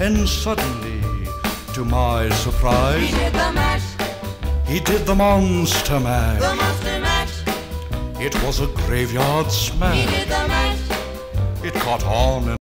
And suddenly, to my surprise, He did the mash, he did the monster mash. the monster mash. It was a graveyard smash. He did the mash. It caught on and